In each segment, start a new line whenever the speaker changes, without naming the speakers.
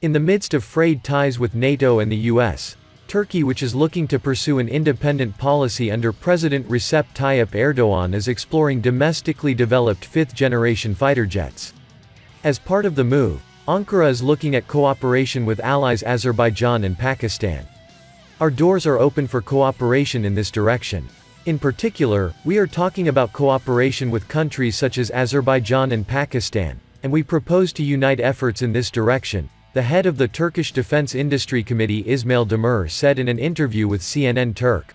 In the midst of frayed ties with NATO and the US, Turkey which is looking to pursue an independent policy under President Recep Tayyip Erdogan is exploring domestically developed fifth-generation fighter jets. As part of the move, Ankara is looking at cooperation with allies Azerbaijan and Pakistan. Our doors are open for cooperation in this direction. In particular, we are talking about cooperation with countries such as Azerbaijan and Pakistan, and we propose to unite efforts in this direction, the head of the Turkish Defense Industry Committee Ismail Demir said in an interview with CNN Turk.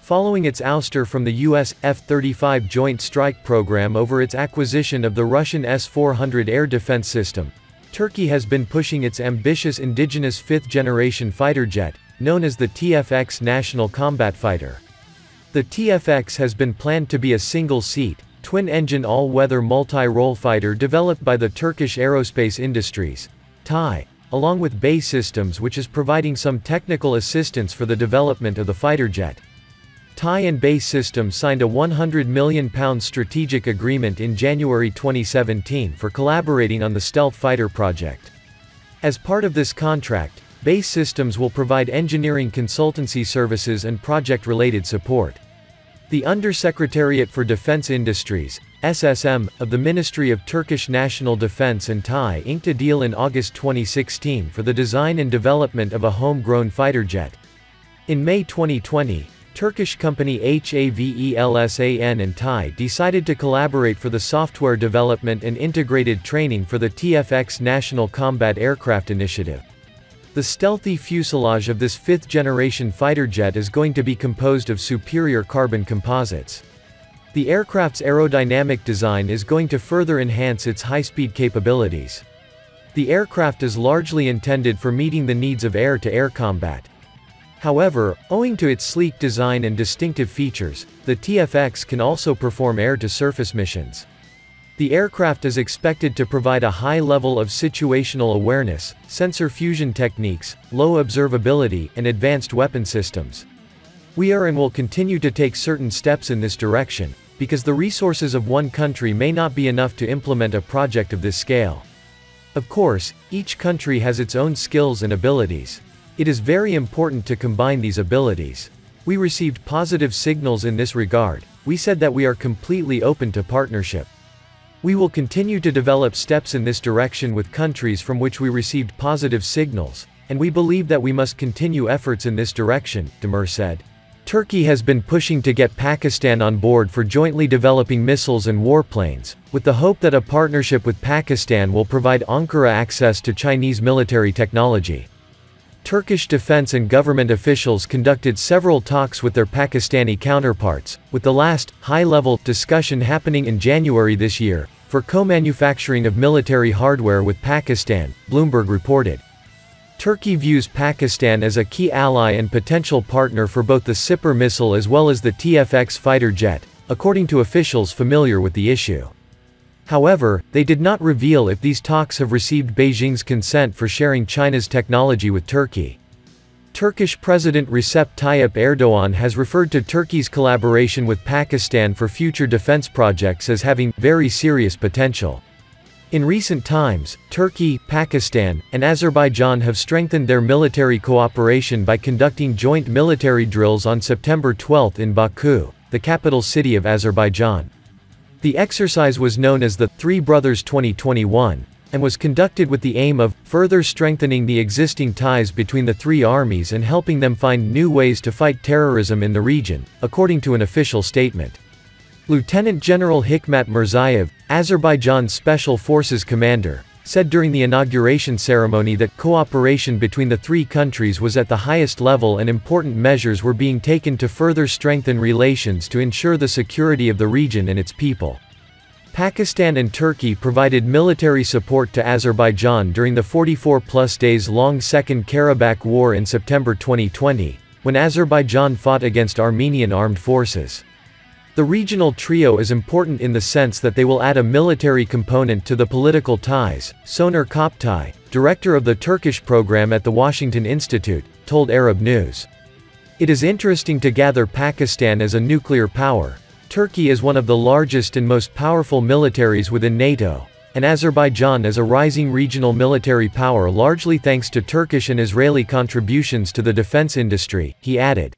Following its ouster from the U.S. F-35 Joint Strike Program over its acquisition of the Russian S-400 air defense system, Turkey has been pushing its ambitious indigenous fifth-generation fighter jet, known as the TFX National Combat Fighter. The TFX has been planned to be a single-seat, twin-engine all-weather multi-role fighter developed by the Turkish Aerospace Industries, TAI, along with BAE Systems which is providing some technical assistance for the development of the fighter jet. TAI and BAE Systems signed a £100 million strategic agreement in January 2017 for collaborating on the stealth fighter project. As part of this contract, BAE Systems will provide engineering consultancy services and project-related support. The Undersecretariat for Defense Industries, SSM, of the Ministry of Turkish National Defense and TAI inked a deal in August 2016 for the design and development of a homegrown fighter jet. In May 2020, Turkish company HAVELSAN and TAI decided to collaborate for the software development and integrated training for the TFX National Combat Aircraft Initiative. The stealthy fuselage of this fifth-generation fighter jet is going to be composed of superior carbon composites. The aircraft's aerodynamic design is going to further enhance its high-speed capabilities. The aircraft is largely intended for meeting the needs of air-to-air -air combat. However, owing to its sleek design and distinctive features, the TFX can also perform air-to-surface missions. The aircraft is expected to provide a high level of situational awareness, sensor fusion techniques, low observability, and advanced weapon systems. We are and will continue to take certain steps in this direction, because the resources of one country may not be enough to implement a project of this scale. Of course, each country has its own skills and abilities. It is very important to combine these abilities. We received positive signals in this regard, we said that we are completely open to partnership. We will continue to develop steps in this direction with countries from which we received positive signals, and we believe that we must continue efforts in this direction, Demir said. Turkey has been pushing to get Pakistan on board for jointly developing missiles and warplanes, with the hope that a partnership with Pakistan will provide Ankara access to Chinese military technology. Turkish defense and government officials conducted several talks with their Pakistani counterparts, with the last, high-level, discussion happening in January this year, for co-manufacturing of military hardware with Pakistan, Bloomberg reported. Turkey views Pakistan as a key ally and potential partner for both the Siper missile as well as the TFX fighter jet, according to officials familiar with the issue. However, they did not reveal if these talks have received Beijing's consent for sharing China's technology with Turkey. Turkish President Recep Tayyip Erdogan has referred to Turkey's collaboration with Pakistan for future defense projects as having very serious potential. In recent times, Turkey, Pakistan, and Azerbaijan have strengthened their military cooperation by conducting joint military drills on September 12 in Baku, the capital city of Azerbaijan. The exercise was known as the Three Brothers 2021, and was conducted with the aim of further strengthening the existing ties between the three armies and helping them find new ways to fight terrorism in the region, according to an official statement. Lieutenant General Hikmat Mirzayev, Azerbaijan's Special Forces commander, said during the inauguration ceremony that cooperation between the three countries was at the highest level and important measures were being taken to further strengthen relations to ensure the security of the region and its people. Pakistan and Turkey provided military support to Azerbaijan during the 44-plus days-long Second Karabakh War in September 2020, when Azerbaijan fought against Armenian armed forces. The regional trio is important in the sense that they will add a military component to the political ties, Soner Cagaptay, director of the Turkish program at the Washington Institute, told Arab News. It is interesting to gather Pakistan as a nuclear power. Turkey is one of the largest and most powerful militaries within NATO. and Azerbaijan as a rising regional military power largely thanks to Turkish and Israeli contributions to the defense industry, he added.